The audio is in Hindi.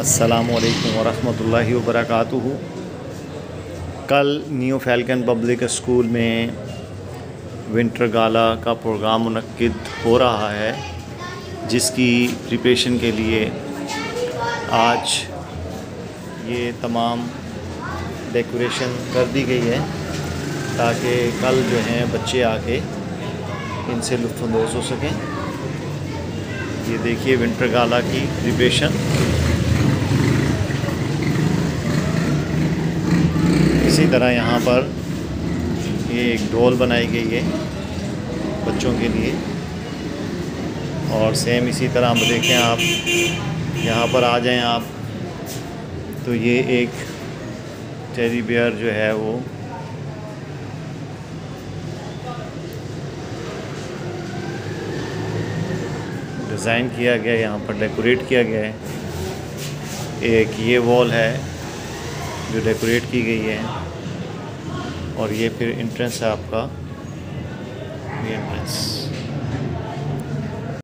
असलकम वरहमल वबरक कल न्यू फैल्कन पब्लिक स्कूल में विंटर गाला का प्रोग्राम मनद हो रहा है, जिसकी प्रिपरेशन के लिए आज ये तमाम डेकोरेशन कर दी गई है, ताकि कल जो हैं बच्चे आके इनसे लुफानंदोज़ हो सकें। ये देखिए विंटर गाला की प्रिपरेशन इसी तरह यहाँ पर ये एक ढोल बनाई गई है बच्चों के लिए। और सेम इसी तरह हम देखें आप, यहाँ पर आ जाएँ आप तो ये एक टेडी बियर जो है वो डिज़ाइन किया गया है, यहाँ पर डेकोरेट किया गया है। एक ये वॉल है। जो डेकोरेट की गई है। और ये फिर इंट्रेंस है आपका। ये एंट्रेंस